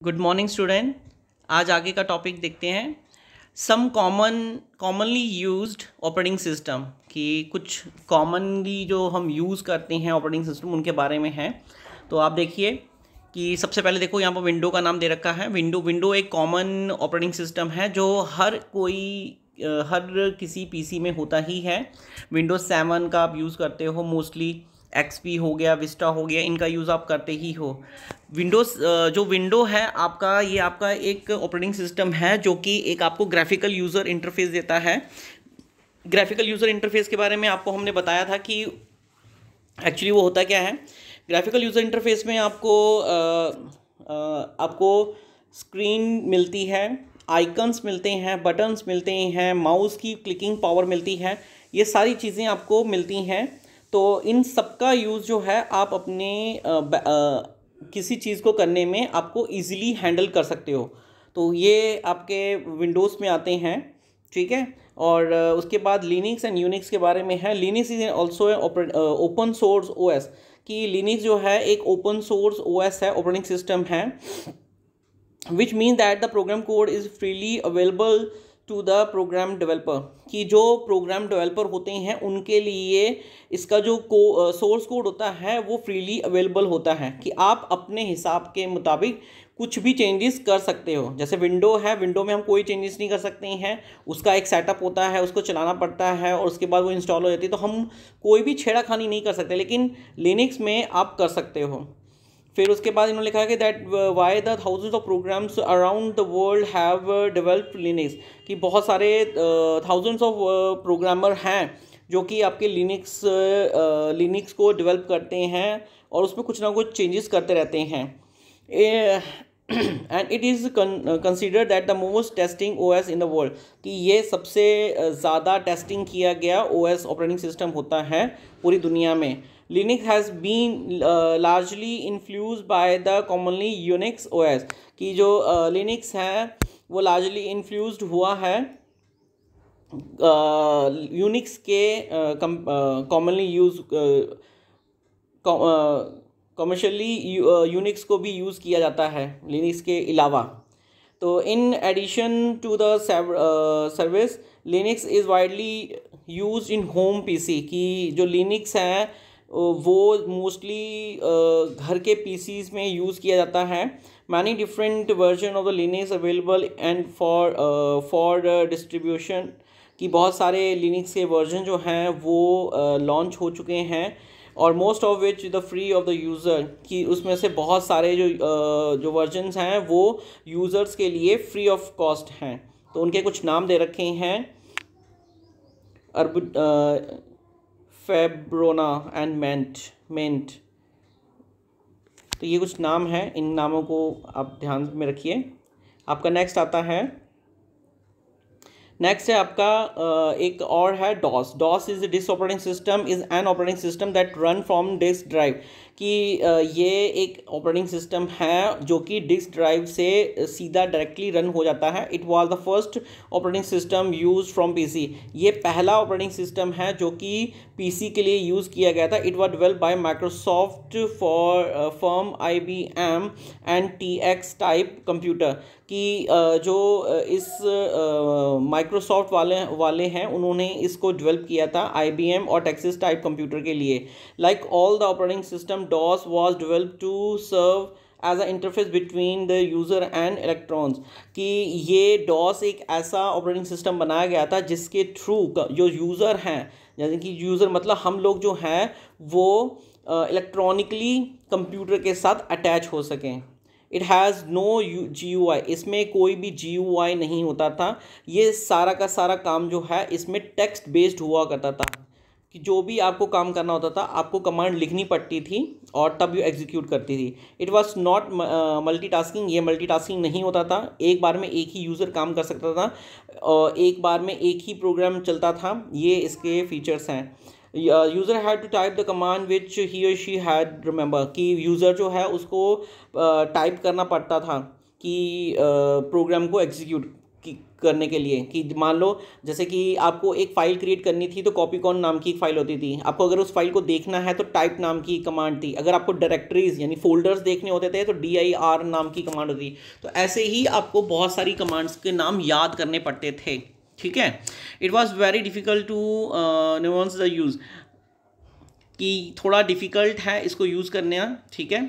Good morning student आज आगे का टॉपिक देखते हैं। Some common commonly used operating system कि कुछ कॉमनली जो हम यूज़ करते हैं ऑपरेटिंग सिस्टम उनके बारे में है। तो आप देखिए कि सबसे पहले देखो, यहाँ पर विंडो का नाम दे रखा है। विंडो विंडो एक कॉमन ऑपरेटिंग सिस्टम है जो हर कोई हर किसी पीसी में होता ही है। विंडोज़ सेवन का आप यूज़ करते हो मोस्टली एक्सपी हो गया विस्टा हो गया इनका यूज़ आप करते ही हो। विंडोज़ जो विंडो है आपका ये आपका एक ऑपरेटिंग सिस्टम है जो कि एक आपको ग्राफिकल यूज़र इंटरफेस देता है। ग्राफिकल यूज़र इंटरफेस के बारे में आपको हमने बताया था कि एक्चुअली वो होता क्या है? ग्राफिकल यूज़र इंटरफेस में आपको आ, आ, आपको स्क्रीन मिलती है आइकन्स मिलते हैं बटन्स मिलते हैं माउस की क्लिकिंग पावर मिलती है ये सारी चीज़ें आपको मिलती हैं। तो इन सब का यूज़ जो है आप अपने आ, आ, किसी चीज़ को करने में आपको इजीली हैंडल कर सकते हो। तो ये आपके विंडोज़ में आते हैं ठीक है? और उसके बाद लिनिक्स एंड यूनिक्स के बारे में है। Linux is also open source OS कि लिनिक्स जो है एक ओपन सोर्स ओएस है ऑपरेटिंग सिस्टम है। Which mean that the program code is freely available to the program developer कि जो प्रोग्राम डेवलपर होते हैं, उनके लिए इसका जो को सोर्स कोड होता है, वो फ्रीली अवेलेबल होता है, कि आप अपने हिसाब के मुताबिक कुछ भी चेंजेस कर सकते हो। जैसे विंडो है विंडो में हम कोई चेंजेस नहीं कर सकते हैं, उसका एक सेटअप होता है, उसको चलाना पड़ता है, और उसके बाद वो इंस्टॉल हो जाती है तो हम कोई भी छेड़ाखानी नहीं कर सकते, लेकिन लिनिक्स में आप कर सकते हो। फिर उसके बाद इन्होंने लिखा है कि that why the thousand of programs around the world have developed Linux कि बहुत सारे थाउजेंड्स ऑफ़ प्रोग्रामर हैं जो कि आपके लिनिक्स लिनिक्स को डेवलप करते हैं और उसमें कुछ ना कुछ चेंजेस करते रहते हैं। And it is consider that the most testing O S in the world कि ये सबसे ज़्यादा टेस्टिंग किया गया ओ एस ऑपरेटिंग सिस्टम होता है पूरी दुनिया में। Linux has been uh, largely influenced by the commonly Unix OS कि जो uh, है वो largely influenced हुआ है। यूनिक्स uh, के कॉमनली यूज़ कमर्शली यूनिक्स को भी यूज़ किया जाता है लिनिक्स के अलावा। तो in addition to the service Linux is widely use in home PC की जो लिनिक्स है वो मोस्टली घर के पीसीज में यूज़ किया जाता है। Many different version of the Linux available and for for distribution कि बहुत सारे लिनिक्स के वर्जन जो हैं वो लॉन्च uh, हो चुके हैं। और most of which the free of the user कि उसमें से बहुत सारे जो uh, जो वर्जन्स हैं वो यूज़र्स के लिए फ्री ऑफ़ कॉस्ट हैं। तो उनके कुछ नाम दे रखे हैं। अर्ब फेब्रोना एंड मेंट मेंट तो ये कुछ नाम हैं, इन नामों को आप ध्यान में रखिए। आपका नेक्स्ट आता है। नेक्स्ट है आपका एक और है DOS. DOS is this operating system is an operating system that run from disk drive कि ये एक ऑपरेटिंग सिस्टम है जो कि डिस्क ड्राइव से सीधा डायरेक्टली रन हो जाता है। It was the first operating system use from PC ये पहला ऑपरेटिंग सिस्टम है जो कि पीसी के लिए यूज़ किया गया था। It was develop by Microsoft for firm I B M and T X type computer कि जो इस माइक्रोसॉफ्ट वाले वाले हैं, उन्होंने इसको डेवलप किया था आई बी एम और टेक्सिस टाइप कंप्यूटर के लिए। Like all the operating system DOS was developed to serve as a interface between the user and electrons कि ये डॉस एक ऐसा ऑपरेटिंग सिस्टम बनाया गया था जिसके थ्रू जो यूज़र हैं जैसे कि यूज़र मतलब हम लोग जो हैं वो इलेक्ट्रॉनिकली uh, कंप्यूटर के साथ अटैच हो सकें। It has no G U I इसमें कोई भी जी यू आई नहीं होता था। ये सारा का सारा काम जो है इसमें टेक्स्ट बेस्ड हुआ करता था। कि जो भी आपको काम करना होता था आपको कमांड लिखनी पड़ती थी और तब यू एग्जीक्यूट करती थी। इट वॉज़ नॉट मल्टीटास्किंग ये मल्टीटास्किंग नहीं होता था। एक बार में एक ही यूज़र काम कर सकता था और एक बार में एक ही प्रोग्राम चलता था। ये इसके फीचर्स हैं। User had to type the command which he और शी हैड रिमेंबर कि यूज़र जो है उसको टाइप uh, करना पड़ता था कि प्रोग्राम uh, को एग्जीक्यूट करने के लिए कि मान लो, जैसे कि आपको एक फ़ाइल क्रिएट करनी थी तो कॉपी कॉन नाम की एक फ़ाइल होती थी। आपको अगर उस फ़ाइल को देखना है तो टाइप नाम की कमांड थी। अगर आपको डायरेक्टरीज यानी फोल्डर्स देखने होते थे तो डी आई आर नाम की कमांड होती तो ऐसे ही आपको बहुत सारी कमांड्स के नाम याद करने पड़ते थे। ठीक है? It was very difficult to knowns the use कि थोड़ा डिफ़िकल्ट है इसको यूज़ करना, ठीक है?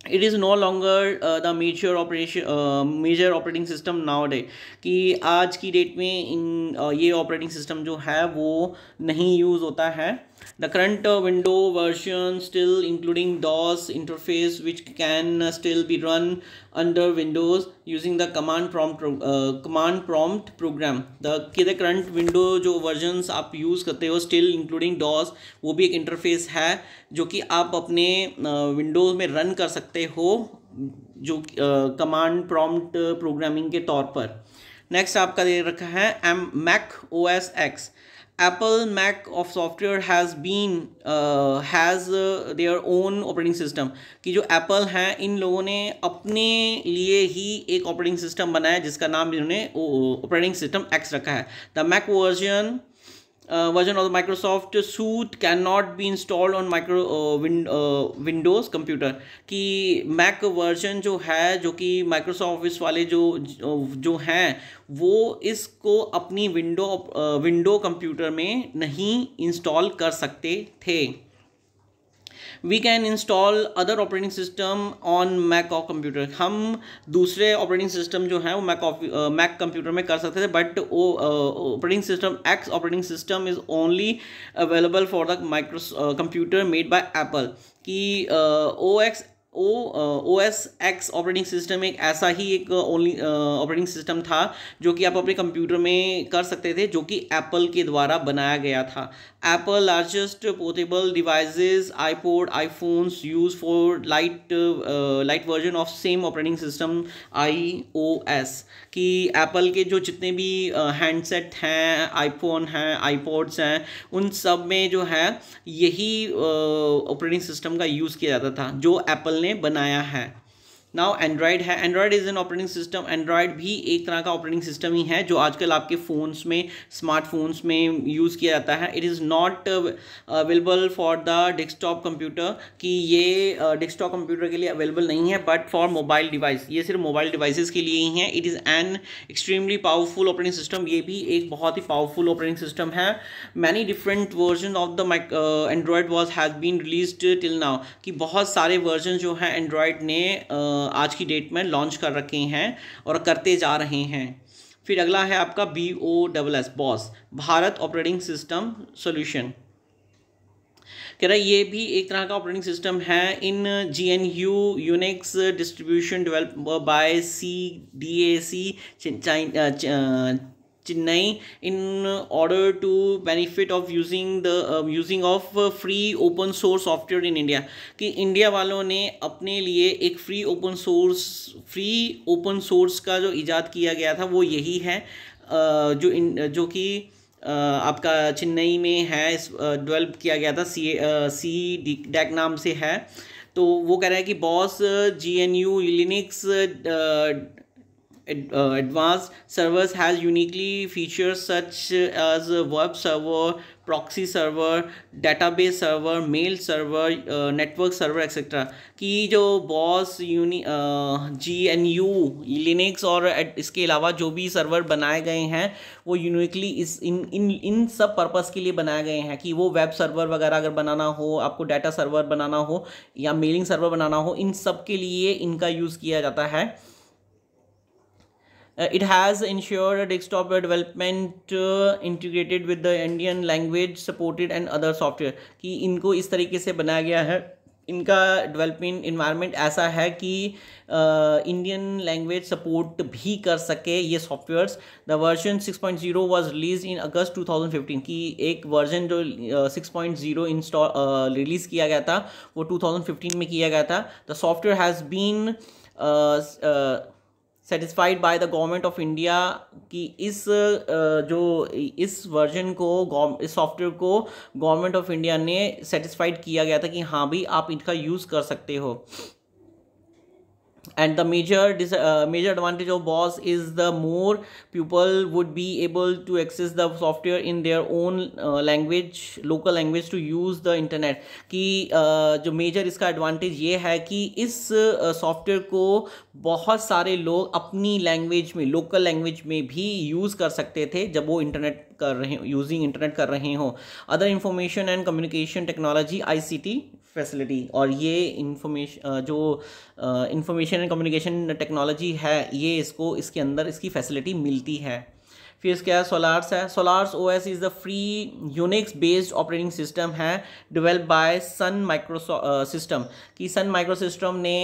It is no longer the major operation major operating system now day कि आज की डेट में इन uh, ये ऑपरेटिंग सिस्टम जो है वो नहीं यूज़ होता है। The current uh, window version still including DOS interface which can uh, still be run under Windows using the command prompt uh, command prompt program. The the current window जो versions आप use करते हो still including DOS वो भी एक interface है जो कि आप अपने Windows में run कर सकते हो जो कमांड प्रॉम्प्ट प्रोग्रामिंग के तौर पर नेक्स्ट आपका दे रखा है M Mac O S X Apple Mac of software has been uh, has uh, their own operating system कि जो Apple हैं इन लोगों ने अपने लिए ही एक operating system बनाया जिसका नाम इन्होंने operating system X रखा है the Mac version the Microsoft Suite cannot be installed on micro uh, win, uh, Windows computer कि Mac version जो है जो कि Microsoft Office वाले जो जो हैं वो इसको अपनी विंडो विंडो कंप्यूटर में नहीं इंस्टॉल कर सकते थे we can install other operating system on Mac of computer हम दूसरे ऑपरेटिंग सिस्टम जो हैं, वो मैक मैक कंप्यूटर में कर सकते थे बट वो operating system X operating system is only available for the microcomputer made by Apple कि O X O O S X operating system एक ऐसा ही एक ओनली ऑपरेटिंग सिस्टम था, जो कि आप अपने कंप्यूटर में कर सकते थे, जो कि एप्पल के द्वारा बनाया गया था। Apple largest portable devices iPod iPhones use for light light version of same operating system I O S कि एप्पल के जो जितने भी हैंडसेट हैं आईफोन हैं आईपॉड्स हैं, उन सब में जो है, यही ऑपरेटिंग सिस्टम का यूज़ किया जाता था, जो एप्पल ने बनाया है। नाउ एंड्रॉयड है Android is an operating system Android भी एक तरह का ऑपरेटिंग सिस्टम ही है जो आजकल आपके फ़ोन्स में स्मार्टफोन्स में यूज़ किया जाता है. It is not available for the desktop computer कि ये डेस्कटॉप uh, कंप्यूटर के लिए अवेलेबल नहीं है बट फॉर मोबाइल डिवाइस ये सिर्फ़ मोबाइल डिवाइसेस के लिए ही है. It is an extremely powerful operating system ये भी एक बहुत ही पावरफुल ऑपरेटिंग सिस्टम है. Many different version of the Android was has been release till now कि बहुत सारे वर्जन जो हैं एंड्रॉयड ने uh, आज की डेट में लॉन्च कर रखे हैं और करते जा रहे हैं। फिर अगला है आपका B O double S BOSS Bharat operating system solution कह रहा है, ये भी एक तरह का ऑपरेटिंग सिस्टम है। In G N U Unix distribution develop by C D A C In order to benefit of using the uh, using of free open source software in India. कि इंडिया वालों ने अपने लिए एक free open source free open source का जो इजाद किया गया था वो यही है जो इन जो कि आपका चेन्नई में है इस डेवलप किया गया था सी सी डी डैक नाम से है। तो वो कह रहा है कि BOSS G N U Linux advanced servers has uniquely features such as web server proxy server database server mail server uh, network server etc कि जो BOSS uni G N U Linux और इसके अलावा जो भी सर्वर बनाए गए हैं वो यूनिकली इस इन इन इन सब पर्पस के लिए बनाए गए हैं। कि वो वेब सर्वर वगैरह अगर बनाना हो आपको डाटा सर्वर बनाना हो या मेलिंग सर्वर बनाना हो इन सब के लिए इनका यूज़ किया जाता है। Uh, it has ensured desktop development uh, integrated with the Indian language supported and other software. कि इनको इस तरीके से बनाया गया है। इनका डेवलपमेंट इन्वायरमेंट ऐसा है कि इंडियन लैंग्वेज सपोर्ट भी कर सके ये softwares the version 6.0 was release in August 2015 की एक वर्जन जो uh, 6.0 इंस्टॉल रिलीज़ किया गया था वो 2015 में किया गया था। The software has been satisfied by the government of India कि इस जो इस वर्जन को इस सॉफ्टवेयर को गवर्नमेंट ऑफ़ इंडिया ने सेटिस्फाइड किया गया था कि हाँ भाई आप इनका यूज़ कर सकते हो। And the major uh, major advantage of boss is the more people would be able to access the software in their own uh, language local language to use the internet कि uh, major इसका advantage ये है कि इस software uh, को बहुत सारे लोग अपनी लैंग्वेज में लोकल लैंग्वेज में भी यूज़ कर सकते थे जब वो इंटरनेट कर रहे यूजिंग इंटरनेट कर रहे हों other information and communication technology ICT facility और ये इंफॉर्मेशन जो इंफॉर्मेशन एंड कम्युनिकेशन टेक्नोलॉजी है, ये इसको, इसके अंदर इसकी फैसिलिटी मिलती है। फिर इसके बाद सोलार्स है। Solaris O S is the free Unix based operating system है develop by Sun micro system कि सन माइक्रो सिस्टम ने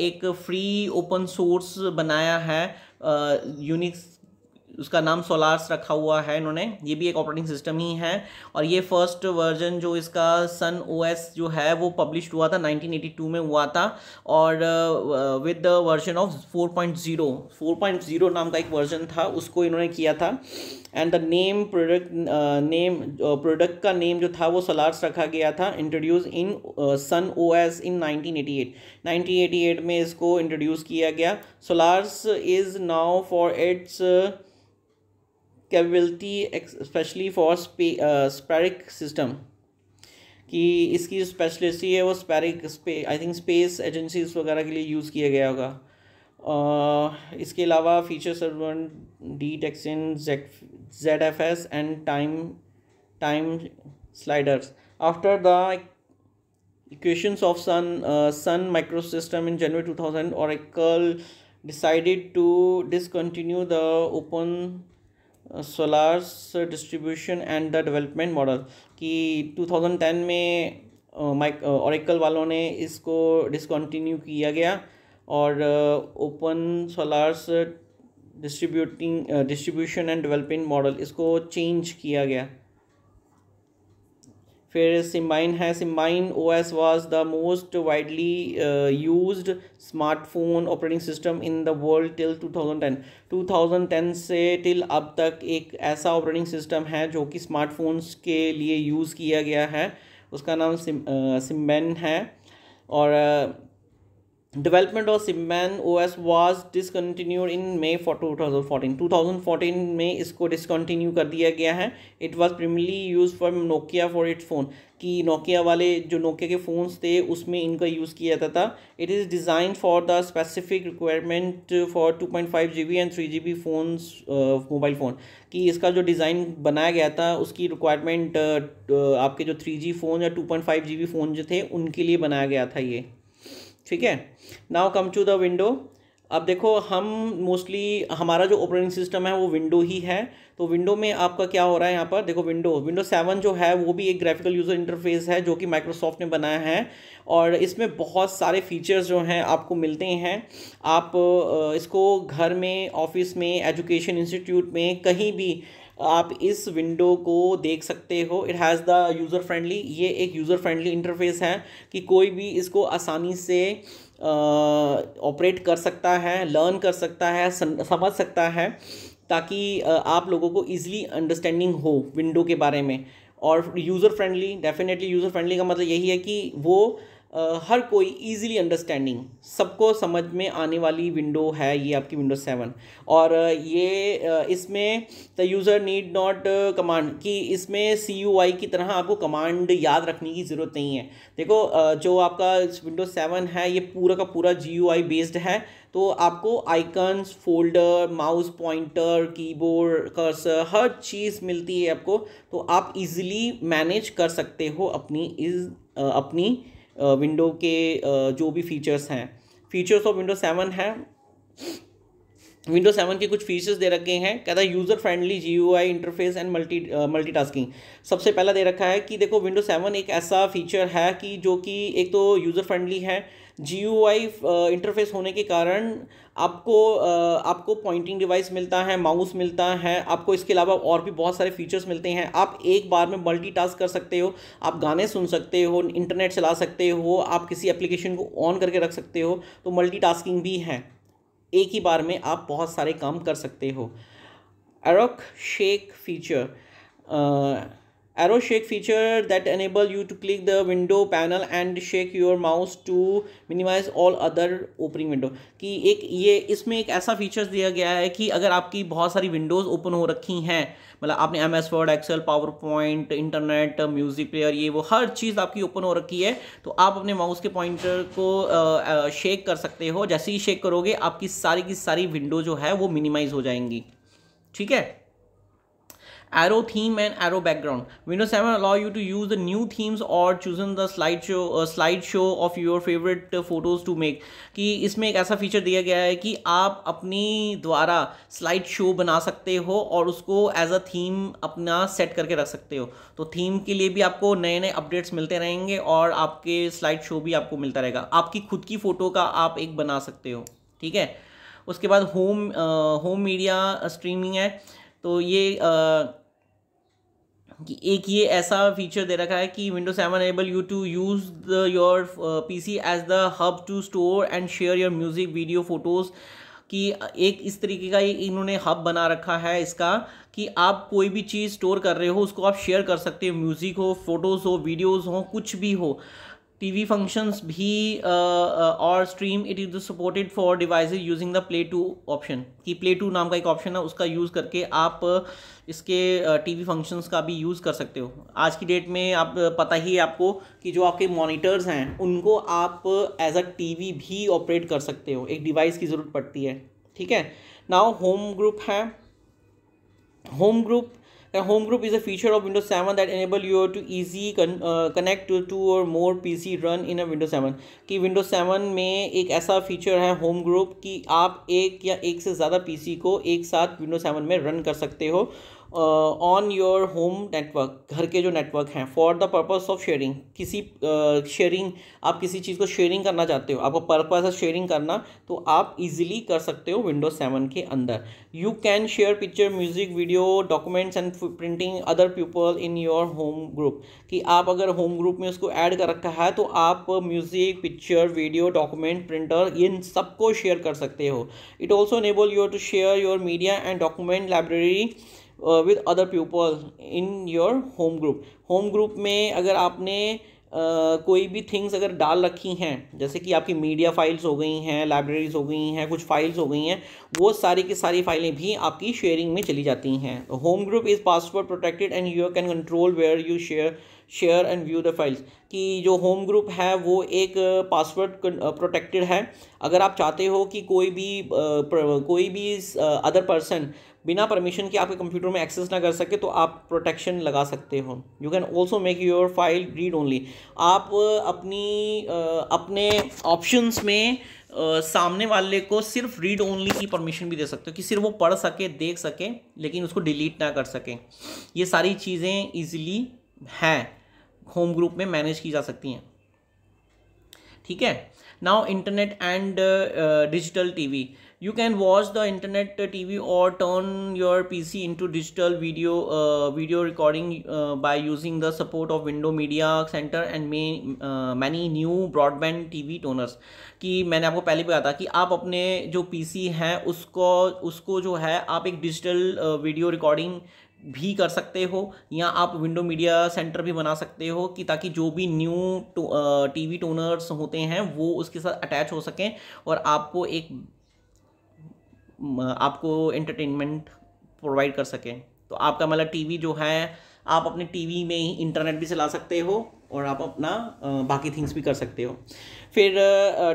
एक फ्री ओपन सोर्स बनाया है यूनिक्स उसका नाम सोलार्स रखा हुआ है इन्होंने। ये भी एक ऑपरेटिंग सिस्टम ही है। और ये फ़र्स्ट वर्जन जो इसका सन ओएस जो है, वो पब्लिश हुआ था 1982 में हुआ था। और विद द वर्जन ऑफ़ 4.0 4.0 नाम का एक वर्जन था, उसको इन्होंने किया था। And the name product name product का नेम जो था, वो सोलार्स रखा गया था introduce in Sun O S in 1988 1988 में इसको इंट्रोड्यूस किया गया। Solaris is now for its capability specially for SPARC system कि इसकी स्पेशलिटी है वो स्पैरिक स्पे आई थिंक स्पेस एजेंसीज वगैरह के लिए यूज़ किया गया होगा। Uh, इसके अलावा फीचर सर्वन D टेक्सिन Z F S and time time sliders after the equations of sun uh, sun microsystem in january 2000 oracle decided to discontinue the open Solaris distribution and the development model कि 2010 में mic Oracle वालों ने इसको discontinue किया गया और open Solaris distributing distribution and development model इसको change किया गया। फिर सिम्बाइन है। Symbian O S was the most widely use smartphone operating system in the world till 2010 2010 से टिल अब तक एक ऐसा ऑपरेटिंग सिस्टम है जो कि स्मार्टफोन्स के लिए यूज़ किया गया है। उसका नाम सिम सिम्बेन है। और development of Symbian O S was discontinued in May for two thousand fourteen two thousand fourteen में इसको डिसकन्टिन्यू कर दिया गया है। It was primarily use for Nokia for its phone कि नोकिया वाले जो नोकिया के फ़ोन्स थे, उसमें इनका यूज़ किया जाता था। It is design for the specific requirement for two point five G B and three G B phones mobile phone कि इसका जो डिज़ाइन बनाया गया था, उसकी रिक्वायरमेंट आपके जो थ्री जी फ़ोन या two point five G B phone जो थे, उनके लिए बनाया गया था ये। ठीक है? Now come to the window अब देखो, हम मोस्टली हमारा जो ऑपरेटिंग सिस्टम है, वो विंडो ही है। तो विंडो में आपका क्या हो रहा है यहाँ पर? देखो विंडो विंडो सेवन जो है, वो भी एक ग्राफिकल यूज़र इंटरफेस है, जो कि माइक्रोसॉफ्ट ने बनाया है। और इसमें बहुत सारे फीचर्स जो हैं, आपको मिलते हैं। आप इसको घर में ऑफ़िस में एजुकेशन इंस्टीट्यूट में, कहीं भी आप इस विंडो को देख सकते हो। It has the user friendly ये एक यूज़र फ्रेंडली इंटरफेस है कि कोई भी इसको आसानी से ऑपरेट कर सकता है लर्न कर सकता है समझ सकता है, ताकि आप लोगों को ईजिली अंडरस्टैंडिंग हो विंडो के बारे में। और user friendly definitely user friendly का मतलब यही है कि वो हर कोई इजीली अंडरस्टैंडिंग सबको समझ में आने वाली विंडो है ये आपकी विंडो सेवन और ये इसमें the user need not command कि इसमें सी यू आई की तरह आपको कमांड याद रखने की ज़रूरत नहीं है. देखो जो आपका विंडो सेवन है, ये पूरा का पूरा जी यू आई बेस्ड है तो आपको icons folder mouse pointer keyboard cursor हर चीज़ मिलती है आपको तो आप इजीली मैनेज कर सकते हो अपनी इस अपनी विंडो के जो भी फीचर्स हैं। फीचर्स ऑफ़ विंडो सेवन है। विंडो सेवन के कुछ फीचर्स दे रखे हैं। कहता है user friendly G U I interface and multi multitasking सबसे पहला दे रखा है कि देखो विंडो सेवन एक ऐसा फीचर है कि जो कि एक तो यूज़र फ्रेंडली है जी इंटरफेस होने के कारण आपको आपको पॉइंटिंग डिवाइस मिलता है माउस मिलता है, आपको इसके अलावा और भी बहुत सारे फीचर्स मिलते हैं। आप एक बार में मल्टीटास्क कर सकते हो, आप गाने सुन सकते हो इंटरनेट चला सकते हो, आप किसी एप्लीकेशन को ऑन करके रख सकते हो तो मल्टीटास्किंग भी है। एक ही बार में आप बहुत सारे काम कर सकते हो। एरोक shake feature arrow shake feature that enable you to click the window panel and shake your mouse to minimize all other opening window. कि एक ये, इसमें एक ऐसा फीचर्स दिया गया है कि अगर आपकी बहुत सारी विंडोज़ ओपन हो रखी हैं मतलब आपने M S Word Excel PowerPoint internet music player ये वो हर चीज़ आपकी ओपन हो रखी है तो आप अपने माउस के पॉइंटर को शेक कर सकते हो। जैसे ही शेक करोगे, आपकी सारी की सारी विंडो जो है वो मिनिमाइज हो जाएँगी। ठीक है? Arrow theme and arrow background. Windows 7 allow you to use the new themes or choosing the slideshow uh, slideshow of your favorite uh, photos to make. कि इसमें एक ऐसा फीचर दिया गया है कि आप अपनी द्वारा स्लाइड शो बना सकते हो और उसको एज अ थीम अपना सेट करके रख सकते हो। तो थीम के लिए भी आपको नए नए अपडेट्स मिलते रहेंगे और आपके स्लाइड शो भी आपको मिलता रहेगा। आपकी खुद की फ़ोटो का आप एक बना सकते हो। ठीक है? उसके बाद होम होम मीडिया स्ट्रीमिंग है। तो ये एक ये ऐसा फीचर दे रखा है कि window seven able you to use the your P C as the hub to store and share your music video photos कि एक इस तरीके का इन्होंने हब बना रखा है इसका, कि आप कोई भी चीज़ स्टोर कर रहे हो, उसको आप शेयर कर सकते हो म्यूज़िक हो फ़ोटोज़ हो वीडियोज़ हो, कुछ भी हो। टीवी फ़ंक्शंस भी और stream it is supported for devices using the play to option कि प्ले टू नाम का एक ऑप्शन है उसका यूज़ करके आप इसके टी वी फ़ंक्शंस का भी यूज़ कर सकते हो आज की डेट में आप पता ही है आपको कि जो आपके मॉनिटर्स हैं उनको आप एज अ टी वी भी ऑपरेट कर सकते हो एक डिवाइस की ज़रूरत पड़ती है ठीक है नाउ होम ग्रुप है home group A home group is a feature of Windows 7 that enable you to easy con, uh, connect to two or more PC run in a Windows 7 कि Windows 7 में एक ऐसा feature है home group कि आप एक या एक से ज़्यादा पीसी को एक साथ Windows 7 में रन कर सकते हो ऑन योर होम नेटवर्क घर के जो नेटवर्क हैं for the purpose of sharing किसी शेयरिंग uh, आप किसी चीज़ को शेयरिंग करना चाहते हो आपका पर्पज़ है शेयरिंग करना तो आप इजीली कर सकते हो विंडोज़ सेवन के अंदर। You can share picture music video documents and printing other people in your home group कि आप अगर होम ग्रुप में उसको ऐड कर रखा है तो आप music picture video document printer इन सबको शेयर कर सकते हो। It also enable your to share your media and document library with other people in your home group home group में अगर आपने Uh, कोई भी थिंग्स अगर डाल रखी हैं जैसे कि आपकी मीडिया फाइल्स हो गई हैं लाइब्रेरीज हो गई हैं कुछ फाइल्स हो गई हैं वो सारी की सारी फाइलें भी आपकी शेयरिंग में चली जाती हैं। Home group is password protected and you can control where you share share and view the files कि जो होम ग्रुप है वो एक पासवर्ड प्रोटेक्टेड है। अगर आप चाहते हो कि कोई भी कोई भी अदर पर्सन बिना परमिशन के आपके कंप्यूटर में एक्सेस ना कर सके तो आप प्रोटेक्शन लगा सकते हो। You can also make your file read only आप अपनी अपने ऑप्शंस में सामने वाले को सिर्फ़ रीड ओनली की परमिशन भी दे सकते हो, कि सिर्फ़ वो पढ़ सके, देख सके, लेकिन उसको डिलीट ना कर सके। ये सारी चीज़ें इजीली हैं। होम ग्रुप में मैनेज की जा सकती हैं। ठीक है? Now internet and digital TV you can watch the internet tv or turn your pc into digital video uh, video recording uh, by using the support of window media center and may, uh, many new broadband tv toners कि मैंने आपको पहले भी कहा था कि आप अपने जो पीसी हैं उसको उसको जो है आप एक डिजिटल वीडियो रिकॉर्डिंग भी कर सकते हो या आप विंडो मीडिया सेंटर भी बना सकते हो कि ताकि जो भी न्यू टीवी टोनर्स होते हैं वो उसके साथ अटैच हो सकें और आपको एक आपको एंटरटेनमेंट प्रोवाइड कर सकें। तो आपका मतलब टीवी जो है, आप अपने टीवी में ही इंटरनेट भी चला सकते हो और आप अपना बाकी थिंग्स भी कर सकते हो। फिर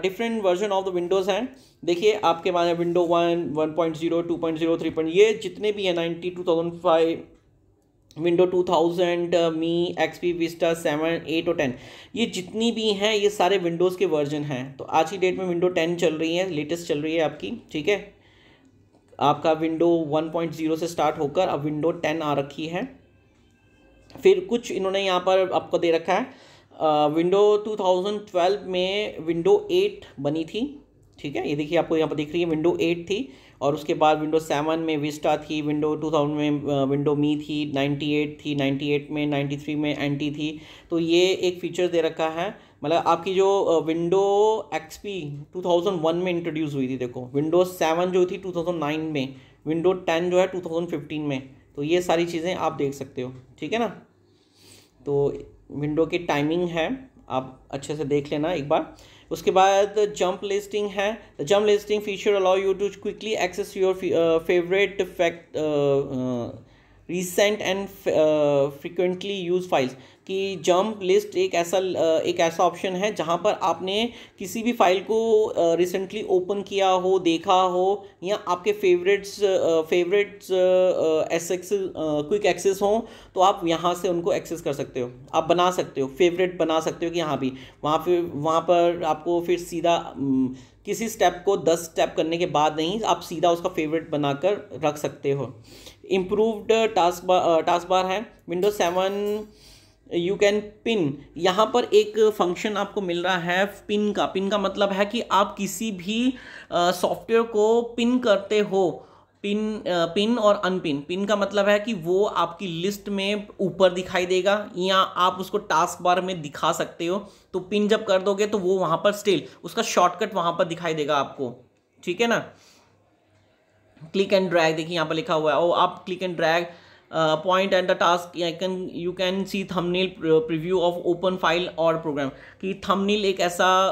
different version of the windows हैं। देखिए, आपके पास window one one point zero two point zero three point ये जितने भी हैं ninety two thousand five window two thousand ME X P Vista seven eight और टेन ये जितनी भी हैं, ये सारे विंडोज़ के वर्जन हैं। तो आज की डेट में विंडो टेन चल रही है लेटेस्ट चल रही है आपकी, ठीक है? आपका विंडो 1.0 से स्टार्ट होकर अब विंडो 10 आ रखी है। फिर कुछ इन्होंने यहाँ पर आपको दे रखा है। विंडो 2012 में विंडो 8 बनी थी, ठीक है? ये देखिए आपको यहाँ पर दिख रही है विंडो 8 थी और उसके बाद विंडो 7 में विस्टा थी विंडो 2000 में विंडो मी थी 98 थी 98 में 93 में एंटी थी। तो ये एक फीचर दे रखा है। मतलब आपकी जो window X P two thousand one में इंट्रोड्यूस हुई थी, देखो। विंडोज़ सेवन जो थी टू थाउज़ेंड नाइन में विंडो टेन जो है टू थाउज़ेंड फिफ्टीन में। तो ये सारी चीज़ें आप देख सकते हो, ठीक है ना? तो विंडो की टाइमिंग है, आप अच्छे से देख लेना एक बार। उसके बाद जंप लिस्टिंग है। Jump listing feature allow you to quickly access your favourite fact recent and frequently use files कि जंप लिस्ट एक ऐसा uh, एक ऐसा ऑप्शन है जहाँ पर आपने किसी भी फ़ाइल को रिसेंटली uh, ओपन किया हो देखा हो या आपके फेवरेट्स फेवरेट्स एस एक्स क्विक एक्सेस हो तो आप यहाँ से उनको एक्सेस कर सकते हो। आप बना सकते हो फेवरेट बना सकते हो कि यहाँ भी। वहाँ फिर वहाँ पर आपको फिर सीधा um, किसी स्टेप को दस स्टेप करने के बाद नहीं आप सीधा उसका फेवरेट बनाकर रख सकते हो। Improved task bar task bar है। Windows seven you can pin यहाँ पर एक फ़ंक्शन आपको मिल रहा है पिन का। पिन का मतलब है कि आप किसी भी सॉफ्टवेयर को पिन करते हो। पिन पिन और अनपिन पिन का मतलब है कि वो आपकी लिस्ट में ऊपर दिखाई देगा या आप उसको टास्क बार में दिखा सकते हो। तो पिन जब कर दोगे तो वो वहाँ पर स्टिल उसका शॉर्टकट वहाँ पर दिखाई देगा आपको। ठीक है ना? क्लिक एंड ड्रैग देखिए यहाँ पर लिखा हुआ है और आप click and drag point and the task can you can see thumbnail preview of open file और प्रोग्राम कि थंबनेल एक ऐसा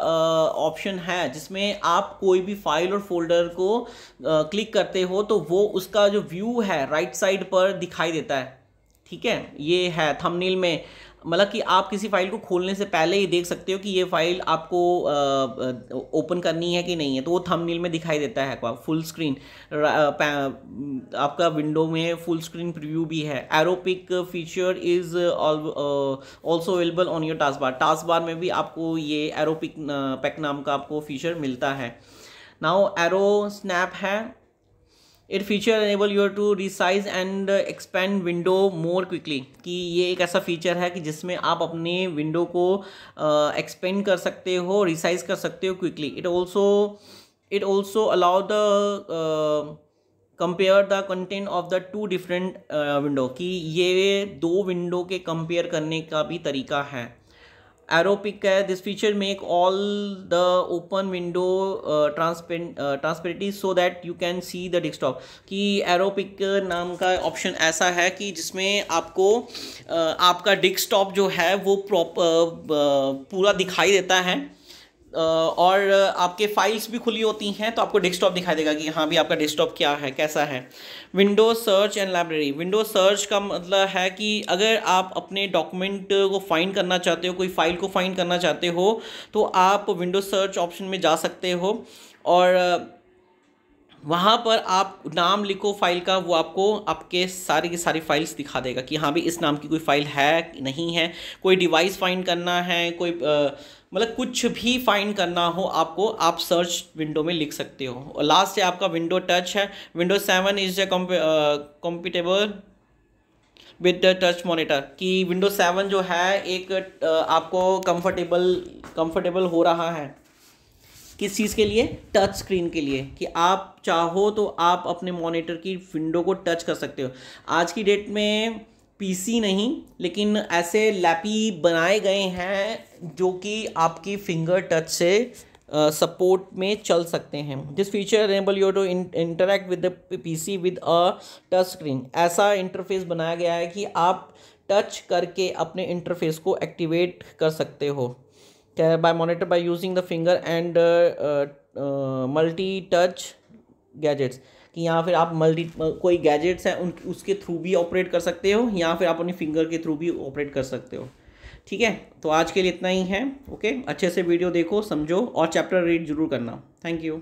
ऑप्शन uh, है जिसमें आप कोई भी फ़ाइल और फोल्डर को क्लिक uh, करते हो तो वो उसका जो व्यू है राइट right साइड पर दिखाई देता है। ठीक है? ये है थंबनेल में। मतलब कि आप किसी फ़ाइल को खोलने से पहले ही देख सकते हो कि ये फ़ाइल आपको ओपन करनी है कि नहीं है। तो वो थंबनेल में दिखाई देता है फुल स्क्रीन आपका विंडो में फुल स्क्रीन प्रीव्यू भी है। Aero peek feature is also available on your task bar task bar में भी आपको ये एरोपिक पैक नाम का आपको फीचर मिलता है। नाउ एरो स्नैप है। It feature enable your to resize and expand window more quickly कि ये एक ऐसा फीचर है कि जिसमें आप अपने विंडो को एक्सपेंड uh, कर सकते हो रिसाइज कर सकते हो quickly it also it also allow the compare the content of the two different window कि ये दो विंडो के कंपेयर करने का भी तरीका है। एरोपिक है। This feature make all the open window transparency so that you can see the desktop कि एरोपिक नाम का ऑप्शन ऐसा है कि जिसमें आपको uh, आपका डेस्कटॉप जो है वो प्रॉपर uh, पूरा दिखाई देता है। और आपके फाइल्स भी खुली होती हैं तो आपको डेस्कटॉप दिखाई देगा कि हाँ भी आपका डेस्कटॉप क्या है, कैसा है। Windows search and library windows search का मतलब है कि अगर आप अपने डॉक्यूमेंट को फाइंड करना चाहते हो, कोई फ़ाइल को फाइंड करना चाहते हो तो आप विंडोज़ सर्च ऑप्शन में जा सकते हो और वहाँ पर आप नाम लिखो फ़ाइल का, वो आपको आपके सारी की सारी फाइल्स दिखा देगा कि हाँ भी इस नाम की कोई फ़ाइल है नहीं है। कोई डिवाइस फाइंड करना है, कोई मतलब कुछ भी फाइंड करना हो, आपको आप सर्च विंडो में लिख सकते हो। और लास्ट है आपका विंडो टच है। Window seven is a compatible with touch monitor कि विंडो सेवन जो है, एक आपको कंफर्टेबल कंफर्टेबल हो रहा है। किस चीज़ के लिए? टच स्क्रीन के लिए। कि आप चाहो तो आप अपने मॉनिटर की विंडो को टच कर सकते हो। आज की डेट में पीसी नहीं लेकिन ऐसे लैपी बनाए गए हैं जो कि आपकी फिंगर टच से सपोर्ट uh, में चल सकते हैं। This feature enable you to interact with the PC with a touch screen ऐसा इंटरफेस बनाया गया है कि आप टच करके अपने इंटरफेस को एक्टिवेट कर सकते हो। By monitor by using the finger and multi touch gadgets कि यहाँ फिर आप मल्टी कोई गैजेट्स हैं, उन, उसके थ्रू भी ऑपरेट कर सकते हो, या फिर आप अपनी फिंगर के थ्रू भी ऑपरेट कर सकते हो। ठीक है? तो आज के लिए इतना ही है ओके अच्छे से वीडियो देखो, समझो, और चैप्टर रीड ज़रूर करना। Thank you